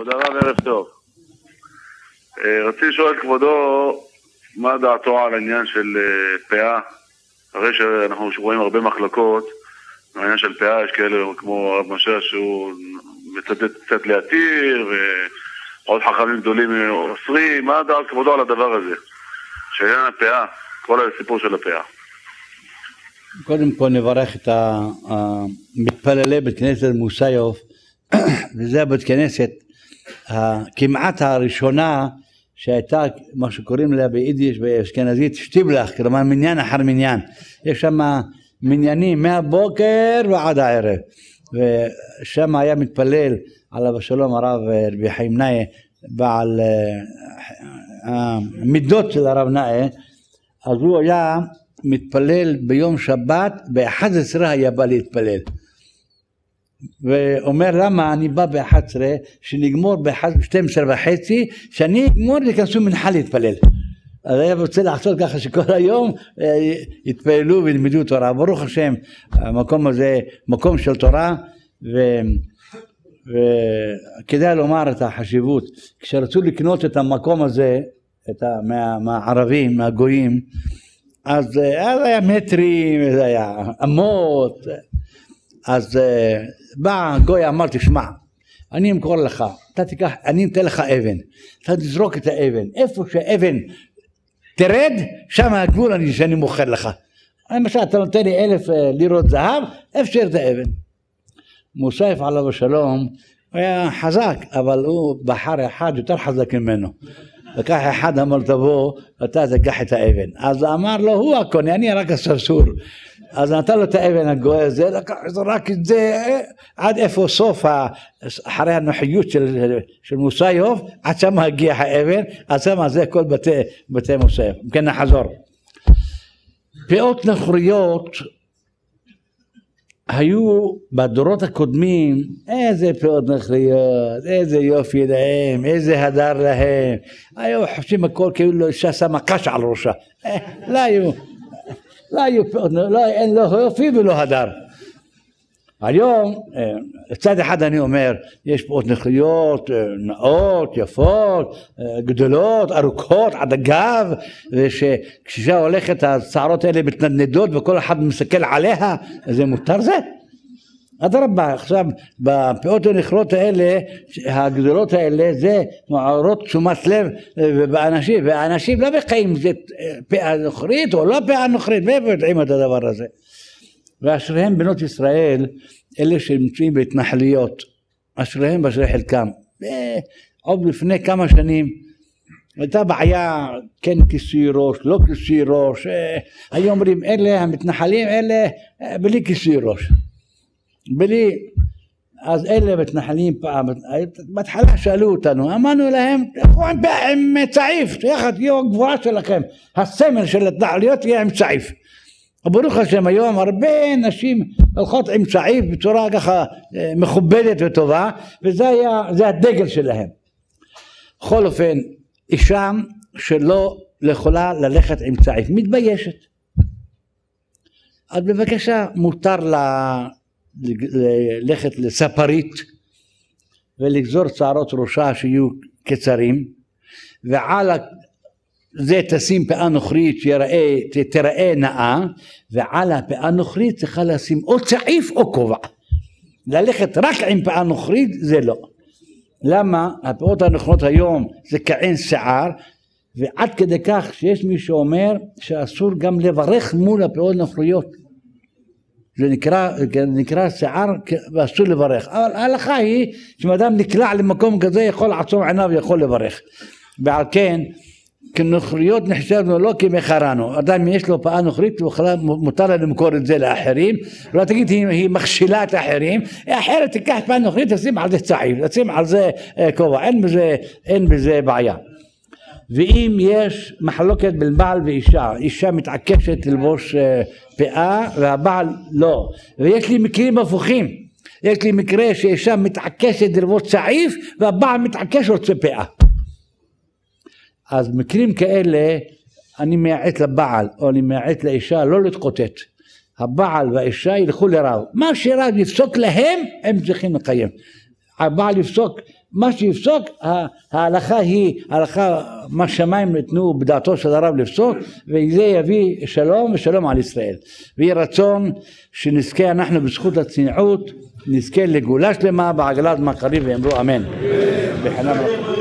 כבוד הרב, ערב טוב. אה, רציתי לשאול את כבודו, מה דעתו על העניין של אה, פאה? הרי שאנחנו רואים הרבה מחלקות, בעניין של פאה יש כאלה כמו הרב משה שהוא מצטט קצת להתיר, ועוד חכמים גדולים אוסרים, מה דעת כבודו על הדבר הזה? שעניין הפאה, כל הסיפור של הפאה. קודם כל נברך את המתפללי בית כנסת מוסיוף, וזה הבית כנסת כמעט הראשונה שהייתה מה שקוראים לה ביידיש באשכנזית שטיבלח, כלומר מניין אחר מניין. יש שם מניינים מהבוקר ועד הערב. ושם היה מתפלל עליו השלום הרב רבי חיים נאה בעל המידות אה, של הרב נאה אז הוא היה מתפלל ביום שבת ב-11 היה בא להתפלל ואומר למה אני בא ב-11 שנגמור ב-12 וחצי שאני אגמור ויכנסו מנחה להתפלל? אז היה רוצה לעשות ככה שכל היום אה, יתפללו וילמדו תורה. ברוך השם המקום הזה מקום של תורה ו... וכדאי לומר את החשיבות. כשרצו לקנות את המקום הזה את ה... מה... מהערבים מהגויים אז, אה, אז היה מטרים זה היה אמות אז אה, בא גוי אמר תשמע אני אמכור לך אתה תיקח אני אתן לך אבן אתה תזרוק את האבן איפה שאבן תרד שם הגבול אני, שאני מוכר לך. למשל אתה נותן לי אלף אה, לירות זהב אפשר את האבן. מוסף עליו השלום הוא היה חזק אבל הוא בחר אחד יותר חזק ממנו לקח אחד אמר תבוא אתה תקח את האבן. אז אמר לו הוא הקונה אני רק הסרסור. אז נתן לו את האבן הגוי הזה לקח רק את זה עד איפה סוף אחרי הנוחיות של, של מוסיוף עד שם הגיע האבן עד שם זה כל בתי, בתי מוסיוף כן נחזור. פאות נכריות היו בדורות הקודמים איזה פאות נכריות, איזה יופי להם, איזה הדר להם, היו חושבים הכל כאילו אישה שמה קש על ראשה, אה, לא היו, לא היו פאות, לא, אין לא יופי ולא הדר. היום, אה, צד אחד אני אומר, יש פאות נכריות, אה, נאות, יפות, גדולות, ארוכות, עד הגב, ושכשאישה הולכת השערות האלה מתנדנדות וכל אחד מסתכל עליה, זה מותר זה? אדרבה, עכשיו בפאות הנכרות האלה, הגדולות האלה, זה מעוררות תשומת לב באנשים, והאנשים לא בקיים זה פאה נוכרית או לא פאה נוכרית, מאיפה יודעים את הדבר הזה? ואשריהם בנות ישראל, אלה שנמצאים בהתנחלויות, אשריהם ואשרי חלקם. עוד לפני כמה שנים הייתה בעיה כן כיסוי ראש, לא כיסוי ראש, היו אומרים אלה המתנחלים, אלה בלי כיסוי ראש. בלי, אז אלה מתנחלים פעם, בהתחלה שאלו אותנו, אמרנו להם, תלכו עם צעיף, יחד יהיו הגבוהה שלכם, הסמל של ההתנחלויות יהיה עם צעיף. ברוך השם היום הרבה נשים הולכות עם צעיף בצורה ככה אה, מכובדת וטובה וזה היה, זה הדגל שלהם. בכל אופן אישה שלא יכולה ללכת עם צעיף מתביישת אז בבקשה מותר לה ללכת לספרית ולגזור שערות ראשה שיהיו קצרים ועל זה תשים פאה נוכרית שתראה נאה ועל הפאה נוכרית צריכה לשים או צעיף או כובע. ללכת רק עם פאה נוכרית זה לא. למה? הפאות הנכונות היום זה כעין שיער ועד כדי כך שיש מי שאומר שאסור גם לברך מול הפאות הנוכריות. זה נקרא, נקרא שיער ואסור לברך. אבל ההלכה היא שאם אדם נקלע למקום כזה יכול לעצום עיניו ויכול לברך. ועל כן כנוכריות נחשבנו לא כמחרנו. אדם יש לו פאה נוכרית מותר לה למכור את זה לאחרים. לא תגיד היא, היא מכשילה את האחרים אחרת תיקח פאה נוכרית תשים על זה צעיף תשים על זה אה, כובע. אין בזה, אין בזה בעיה. ואם יש מחלוקת בין בעל ואישה, אישה מתעקשת ללבוש אה, פאה והבעל לא, ויש לי מקרים הפוכים, יש לי מקרה שאישה מתעקשת ללבוש צעיף והבעל מתעקש רוצה פאה. אז מקרים כאלה אני מייעץ לבעל או אני מייעץ לאישה לא להתקוטט. הבעל והאישה ילכו לרב. מה שרב יפסוק להם הם צריכים לקיים. הבעל יפסוק מה שיפסוק, ההלכה היא הלכה, מה שמיים ניתנו בדעתו של הרב לפסוק, וזה יביא שלום ושלום על ישראל. ויהי רצון שנזכה אנחנו בזכות הצניעות, נזכה לגאולה שלמה בעגלת מכרי ואמרו אמן. בחינם.